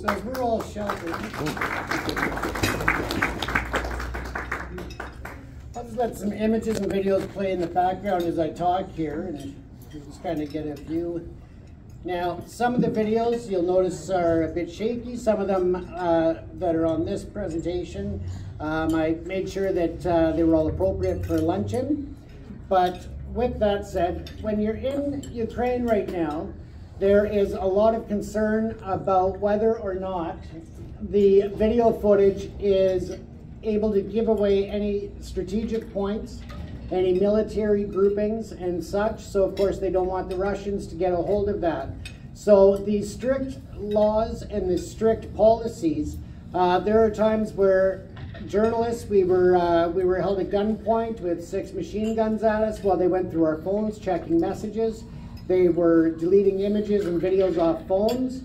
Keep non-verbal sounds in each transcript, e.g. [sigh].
So we're all sheltered, I'll just let some images and videos play in the background as I talk here and just kind of get a view. Now, some of the videos you'll notice are a bit shaky. Some of them uh, that are on this presentation, um, I made sure that uh, they were all appropriate for luncheon. But with that said, when you're in Ukraine right now, there is a lot of concern about whether or not the video footage is able to give away any strategic points, any military groupings and such. So of course they don't want the Russians to get a hold of that. So the strict laws and the strict policies, uh, there are times where journalists, we were, uh, we were held at gunpoint with six machine guns at us while they went through our phones checking messages. They were deleting images and videos off phones.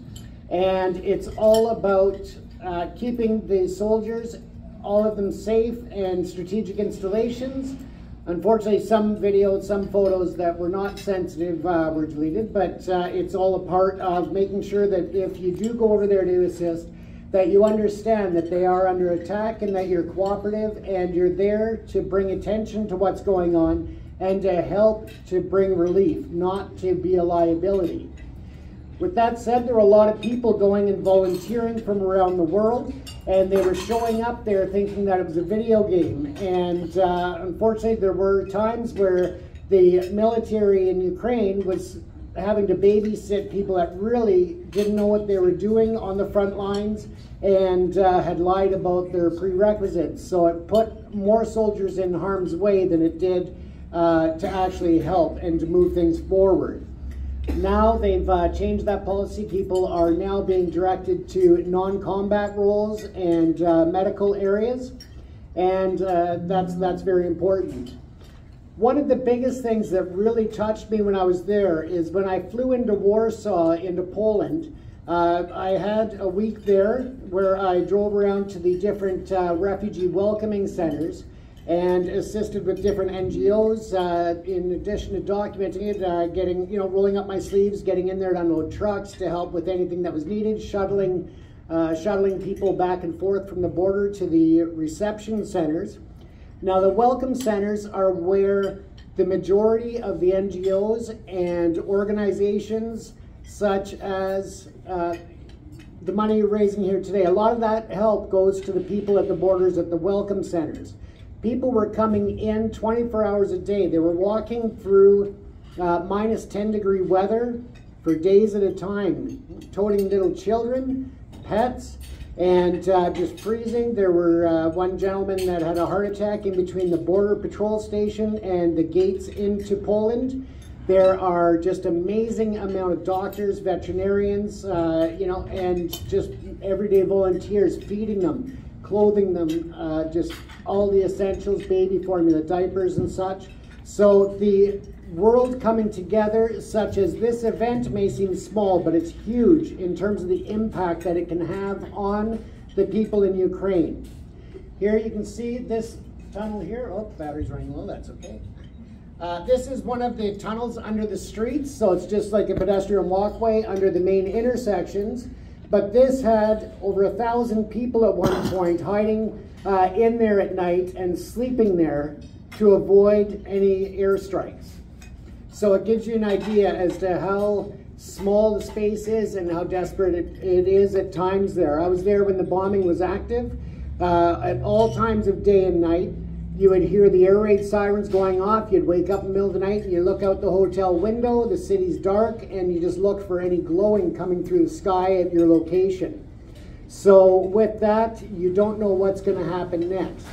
And it's all about uh, keeping the soldiers, all of them safe and strategic installations. Unfortunately, some videos, some photos that were not sensitive uh, were deleted, but uh, it's all a part of making sure that if you do go over there to assist, that you understand that they are under attack and that you're cooperative and you're there to bring attention to what's going on and to help to bring relief, not to be a liability. With that said, there were a lot of people going and volunteering from around the world, and they were showing up there thinking that it was a video game. And uh, unfortunately, there were times where the military in Ukraine was having to babysit people that really didn't know what they were doing on the front lines and uh, had lied about their prerequisites. So it put more soldiers in harm's way than it did uh, to actually help and to move things forward. Now they've uh, changed that policy. People are now being directed to non-combat roles and uh, medical areas, and uh, that's that's very important. One of the biggest things that really touched me when I was there is when I flew into Warsaw, into Poland. Uh, I had a week there where I drove around to the different uh, refugee welcoming centers and assisted with different NGOs uh, in addition to documenting it, uh, getting, you know, rolling up my sleeves, getting in there to unload trucks to help with anything that was needed, shuttling, uh, shuttling people back and forth from the border to the reception centers. Now the welcome centers are where the majority of the NGOs and organizations such as uh, the money you're raising here today, a lot of that help goes to the people at the borders at the welcome centers. People were coming in 24 hours a day. They were walking through uh, minus 10 degree weather for days at a time, toting little children, pets, and uh, just freezing. There were uh, one gentleman that had a heart attack in between the border patrol station and the gates into Poland. There are just amazing amount of doctors, veterinarians, uh, you know, and just everyday volunteers feeding them, clothing them, uh, just all the essentials, baby formula, diapers and such. So the world coming together, such as this event may seem small, but it's huge in terms of the impact that it can have on the people in Ukraine. Here you can see this tunnel here. Oh, battery's running low, that's okay. Uh, this is one of the tunnels under the streets, so it's just like a pedestrian walkway under the main intersections. But this had over a thousand people at one point hiding uh, in there at night and sleeping there to avoid any airstrikes. So it gives you an idea as to how small the space is and how desperate it, it is at times there. I was there when the bombing was active. Uh, at all times of day and night, you would hear the air raid sirens going off. You'd wake up in the middle of the night and you look out the hotel window. The city's dark and you just look for any glowing coming through the sky at your location. So with that, you don't know what's going to happen next.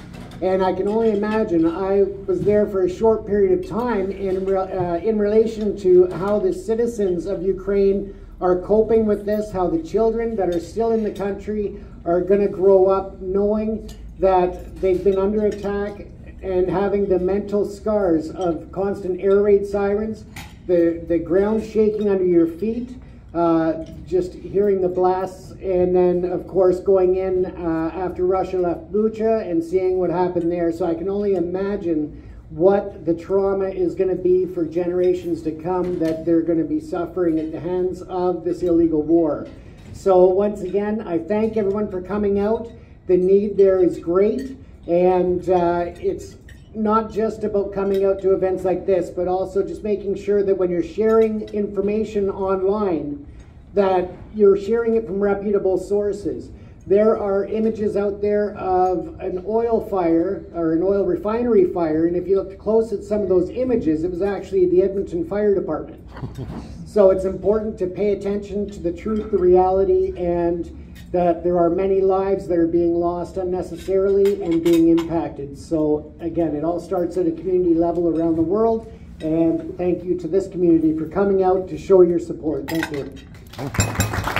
And I can only imagine, I was there for a short period of time in, uh, in relation to how the citizens of Ukraine are coping with this, how the children that are still in the country are going to grow up knowing that they've been under attack and having the mental scars of constant air raid sirens, the, the ground shaking under your feet, uh, just hearing the blasts, and then, of course, going in uh, after Russia left Bucha and seeing what happened there. So I can only imagine what the trauma is going to be for generations to come that they're going to be suffering at the hands of this illegal war. So once again, I thank everyone for coming out. The need there is great, and uh, it's not just about coming out to events like this, but also just making sure that when you're sharing information online, that you're sharing it from reputable sources. There are images out there of an oil fire or an oil refinery fire, and if you look close at some of those images, it was actually the Edmonton Fire Department. [laughs] so it's important to pay attention to the truth, the reality, and that there are many lives that are being lost unnecessarily and being impacted. So again, it all starts at a community level around the world. And thank you to this community for coming out to show your support. Thank you.